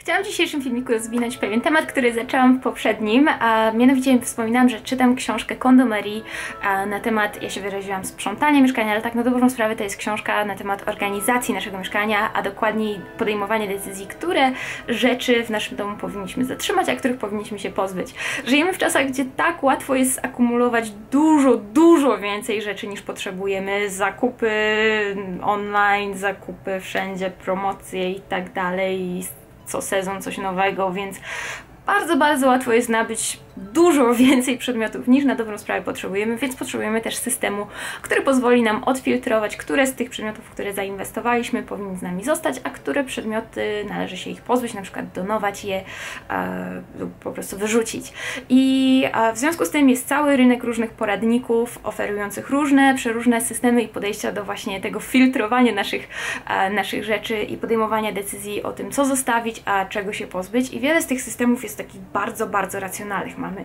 Chciałam w dzisiejszym filmiku rozwinąć pewien temat, który zaczęłam w poprzednim, a mianowicie wspominałam, że czytam książkę Kondo Marie na temat, ja się wyraziłam, sprzątania mieszkania, ale tak na dobrą sprawę to jest książka na temat organizacji naszego mieszkania, a dokładniej podejmowania decyzji, które rzeczy w naszym domu powinniśmy zatrzymać, a których powinniśmy się pozbyć. Żyjemy w czasach, gdzie tak łatwo jest akumulować dużo, dużo więcej rzeczy niż potrzebujemy, zakupy online, zakupy wszędzie, promocje i tak dalej, co sezon coś nowego, więc bardzo, bardzo łatwo jest nabyć dużo więcej przedmiotów niż na dobrą sprawę potrzebujemy, więc potrzebujemy też systemu, który pozwoli nam odfiltrować, które z tych przedmiotów, w które zainwestowaliśmy, powinny z nami zostać, a które przedmioty należy się ich pozbyć, na przykład donować je e, lub po prostu wyrzucić. I e, w związku z tym jest cały rynek różnych poradników oferujących różne, przeróżne systemy i podejścia do właśnie tego filtrowania naszych, e, naszych rzeczy i podejmowania decyzji o tym, co zostawić, a czego się pozbyć. I wiele z tych systemów jest takich bardzo, bardzo racjonalnych. Mamy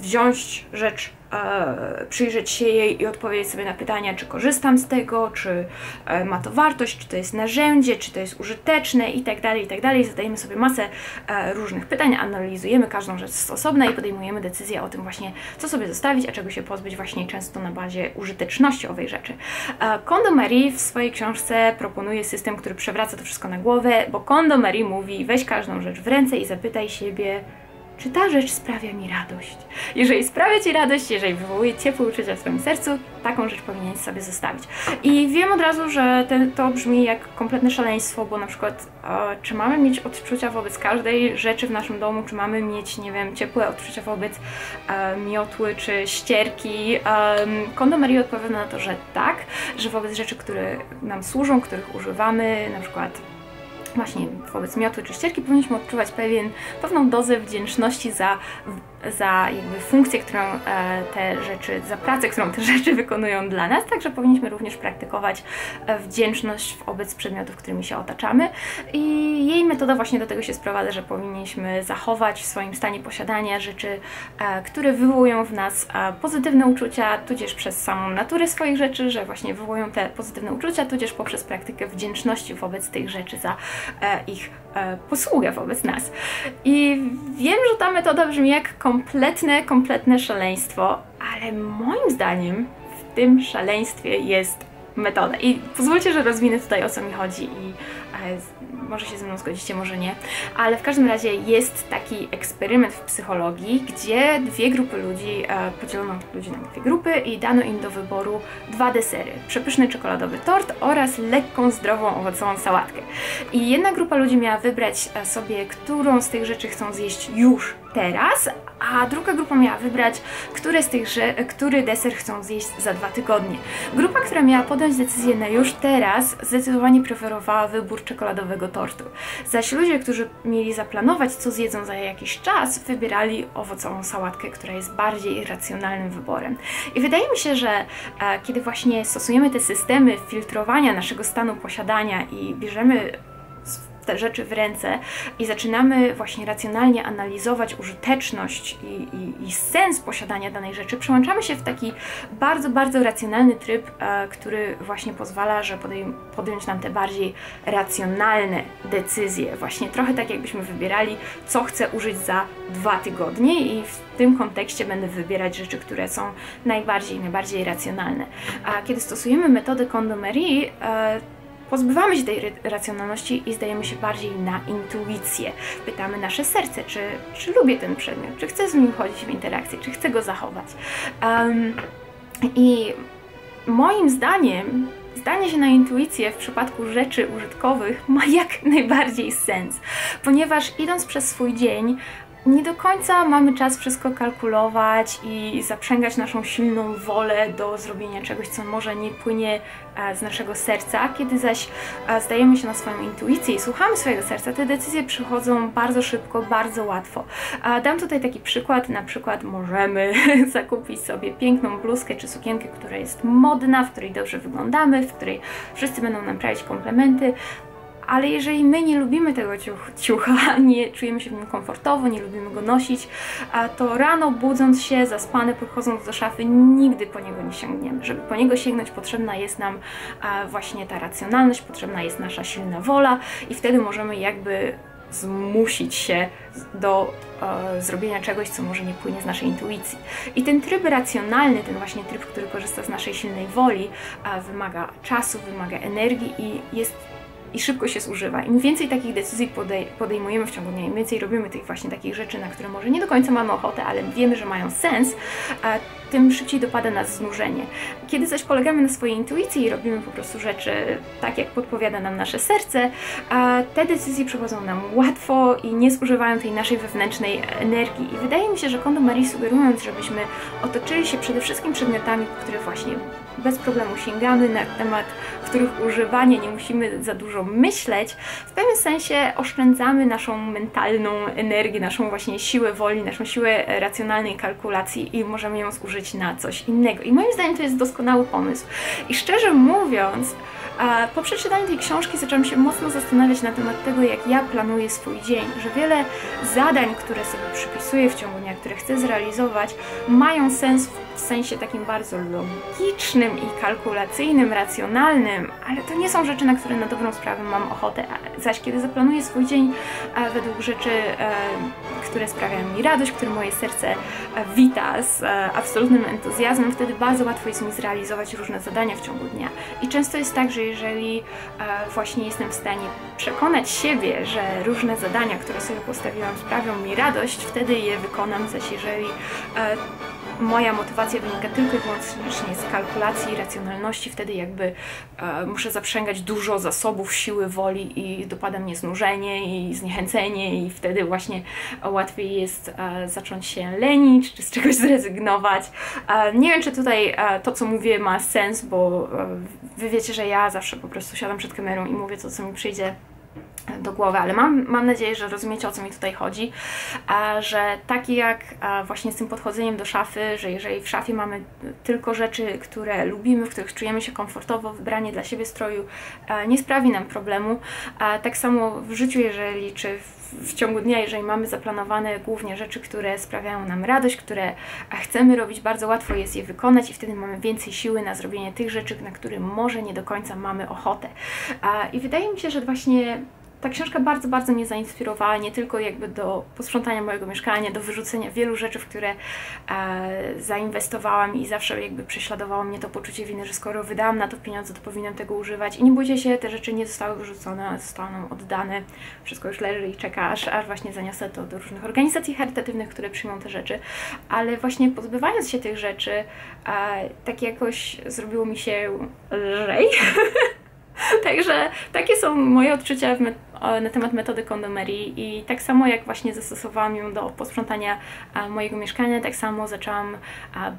wziąć rzecz e, przyjrzeć się jej i odpowiedzieć sobie na pytania, czy korzystam z tego, czy e, ma to wartość, czy to jest narzędzie, czy to jest użyteczne i tak dalej, i tak. Zadajemy sobie masę e, różnych pytań, analizujemy każdą rzecz z osobna i podejmujemy decyzję o tym właśnie, co sobie zostawić, a czego się pozbyć właśnie często na bazie użyteczności owej rzeczy. E, Kondo Marie w swojej książce proponuje system, który przewraca to wszystko na głowę, bo Kondo Marie mówi, weź każdą rzecz w ręce i zapytaj siebie, czy ta rzecz sprawia mi radość. Jeżeli sprawia Ci radość, jeżeli wywołuje ciepłe uczucia w Twoim sercu, taką rzecz powinieneś sobie zostawić. I wiem od razu, że ten, to brzmi jak kompletne szaleństwo, bo na przykład e, czy mamy mieć odczucia wobec każdej rzeczy w naszym domu, czy mamy mieć, nie wiem, ciepłe odczucia wobec e, miotły czy ścierki. E, odpowiada na to, że tak, że wobec rzeczy, które nam służą, których używamy, na przykład właśnie wobec miotły czy ścierki powinniśmy odczuwać pewien, pewną dozę wdzięczności za za jakby funkcję, którą e, te rzeczy, za pracę, którą te rzeczy wykonują dla nas, także powinniśmy również praktykować e, wdzięczność wobec przedmiotów, którymi się otaczamy i jej metoda właśnie do tego się sprowadza, że powinniśmy zachować w swoim stanie posiadania rzeczy, e, które wywołują w nas pozytywne uczucia, tudzież przez samą naturę swoich rzeczy, że właśnie wywołują te pozytywne uczucia, tudzież poprzez praktykę wdzięczności wobec tych rzeczy za ich posługę wobec nas. I wiem, że ta metoda brzmi jak kompletne, kompletne szaleństwo, ale moim zdaniem w tym szaleństwie jest metoda. I pozwólcie, że rozwinę tutaj o co mi chodzi i może się ze mną zgodzicie, może nie, ale w każdym razie jest taki eksperyment w psychologii, gdzie dwie grupy ludzi, e, podzielono ludzi na dwie grupy i dano im do wyboru dwa desery. Przepyszny czekoladowy tort oraz lekką, zdrową, owocową sałatkę. I jedna grupa ludzi miała wybrać e, sobie, którą z tych rzeczy chcą zjeść już teraz, a druga grupa miała wybrać, które z tych, który deser chcą zjeść za dwa tygodnie. Grupa, która miała podjąć decyzję na już teraz, zdecydowanie preferowała wybór czekoladowego tortu. Zaś ludzie, którzy mieli zaplanować, co zjedzą za jakiś czas, wybierali owocową sałatkę, która jest bardziej racjonalnym wyborem. I wydaje mi się, że e, kiedy właśnie stosujemy te systemy filtrowania naszego stanu posiadania i bierzemy te rzeczy w ręce i zaczynamy właśnie racjonalnie analizować użyteczność i, i, i sens posiadania danej rzeczy, przełączamy się w taki bardzo, bardzo racjonalny tryb, e, który właśnie pozwala, że podjąć nam te bardziej racjonalne decyzje. Właśnie trochę tak, jakbyśmy wybierali, co chcę użyć za dwa tygodnie i w tym kontekście będę wybierać rzeczy, które są najbardziej, najbardziej racjonalne. A kiedy stosujemy metodę Condomery, e, Pozbywamy się tej racjonalności i zdajemy się bardziej na intuicję. Pytamy nasze serce, czy, czy lubię ten przedmiot, czy chcę z nim chodzić w interakcję, czy chcę go zachować. Um, I moim zdaniem zdanie się na intuicję w przypadku rzeczy użytkowych ma jak najbardziej sens, ponieważ idąc przez swój dzień, nie do końca mamy czas wszystko kalkulować i zaprzęgać naszą silną wolę do zrobienia czegoś, co może nie płynie e, z naszego serca. Kiedy zaś e, zdajemy się na swoją intuicję i słuchamy swojego serca, te decyzje przychodzą bardzo szybko, bardzo łatwo. Dam tutaj taki przykład, na przykład możemy zakupić sobie piękną bluzkę czy sukienkę, która jest modna, w której dobrze wyglądamy, w której wszyscy będą nam prawić komplementy, ale jeżeli my nie lubimy tego ciuch, ciucha, nie czujemy się w nim komfortowo, nie lubimy go nosić, to rano budząc się, zaspane, podchodząc do szafy, nigdy po niego nie sięgniemy. Żeby po niego sięgnąć, potrzebna jest nam właśnie ta racjonalność, potrzebna jest nasza silna wola i wtedy możemy jakby zmusić się do e, zrobienia czegoś, co może nie płynie z naszej intuicji. I ten tryb racjonalny, ten właśnie tryb, który korzysta z naszej silnej woli, e, wymaga czasu, wymaga energii i jest i szybko się zużywa. Im więcej takich decyzji podej podejmujemy w ciągu dnia, im więcej robimy tych właśnie takich rzeczy, na które może nie do końca mamy ochotę, ale wiemy, że mają sens, tym szybciej dopada nas znużenie. Kiedy zaś polegamy na swojej intuicji i robimy po prostu rzeczy tak, jak podpowiada nam nasze serce, te decyzje przychodzą nam łatwo i nie zużywają tej naszej wewnętrznej energii. I wydaje mi się, że Kondo Marii sugerując, żebyśmy otoczyli się przede wszystkim przedmiotami, które właśnie bez problemu sięgamy, na temat których używania nie musimy za dużo myśleć, w pewnym sensie oszczędzamy naszą mentalną energię, naszą właśnie siłę woli, naszą siłę racjonalnej kalkulacji i możemy ją zużyć na coś innego. I moim zdaniem to jest doskonały pomysł. I szczerze mówiąc, po przeczytaniu tej książki zaczęłam się mocno zastanawiać na temat tego, jak ja planuję swój dzień, że wiele zadań, które sobie przypisuję w ciągu dnia, które chcę zrealizować, mają sens w sensie takim bardzo logicznym i kalkulacyjnym, racjonalnym, ale to nie są rzeczy, na które na dobrą sprawę mam ochotę. Zaś kiedy zaplanuję swój dzień według rzeczy, e, które sprawiają mi radość, które moje serce e, wita z e, absolutnym entuzjazmem, wtedy bardzo łatwo jest mi zrealizować różne zadania w ciągu dnia. I często jest tak, że jeżeli właśnie jestem w stanie przekonać siebie, że różne zadania, które sobie postawiłam, sprawią mi radość, wtedy je wykonam, zaś jeżeli moja motywacja wynika tylko i wyłącznie z kalkulacji i racjonalności, wtedy jakby e, muszę zaprzęgać dużo zasobów, siły woli i dopada mnie znużenie i zniechęcenie i wtedy właśnie łatwiej jest e, zacząć się lenić czy z czegoś zrezygnować. E, nie wiem, czy tutaj e, to, co mówię ma sens, bo e, wy wiecie, że ja zawsze po prostu siadam przed kamerą i mówię to, co mi przyjdzie do głowy, ale mam, mam nadzieję, że rozumiecie o co mi tutaj chodzi, że tak jak właśnie z tym podchodzeniem do szafy, że jeżeli w szafie mamy tylko rzeczy, które lubimy, w których czujemy się komfortowo, wybranie dla siebie stroju nie sprawi nam problemu, tak samo w życiu, jeżeli czy w ciągu dnia, jeżeli mamy zaplanowane głównie rzeczy, które sprawiają nam radość, które chcemy robić, bardzo łatwo jest je wykonać i wtedy mamy więcej siły na zrobienie tych rzeczy, na które może nie do końca mamy ochotę. I wydaje mi się, że właśnie ta książka bardzo, bardzo mnie zainspirowała, nie tylko jakby do posprzątania mojego mieszkania, do wyrzucenia wielu rzeczy, w które e, zainwestowałam i zawsze jakby prześladowało mnie to poczucie winy, że skoro wydałam na to pieniądze, to powinnam tego używać. I nie bójcie się, te rzeczy nie zostały wyrzucone, zostaną oddane, wszystko już leży i czeka, aż, aż właśnie zaniosę to do różnych organizacji charytatywnych, które przyjmą te rzeczy. Ale właśnie pozbywając się tych rzeczy, e, tak jakoś zrobiło mi się lżej. Także takie są moje odczucia na temat metody kondomerii i tak samo jak właśnie zastosowałam ją do posprzątania mojego mieszkania, tak samo zaczęłam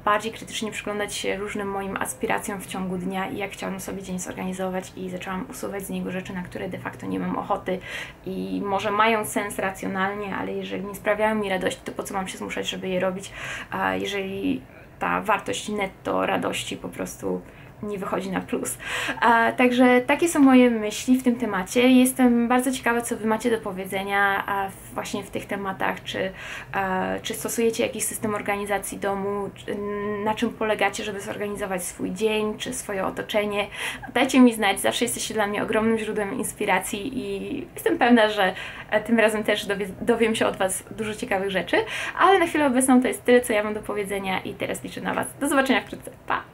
bardziej krytycznie przyglądać się różnym moim aspiracjom w ciągu dnia i jak chciałam sobie dzień zorganizować i zaczęłam usuwać z niego rzeczy, na które de facto nie mam ochoty i może mają sens racjonalnie, ale jeżeli nie sprawiają mi radości, to po co mam się zmuszać, żeby je robić, jeżeli ta wartość netto radości po prostu nie wychodzi na plus. Także takie są moje myśli w tym temacie. Jestem bardzo ciekawa, co Wy macie do powiedzenia a właśnie w tych tematach, czy, czy stosujecie jakiś system organizacji domu, czy, na czym polegacie, żeby zorganizować swój dzień, czy swoje otoczenie. Dajcie mi znać, zawsze jesteście dla mnie ogromnym źródłem inspiracji i jestem pewna, że tym razem też dowie, dowiem się od Was dużo ciekawych rzeczy, ale na chwilę obecną to jest tyle, co ja mam do powiedzenia i teraz liczę na Was. Do zobaczenia wkrótce. Pa!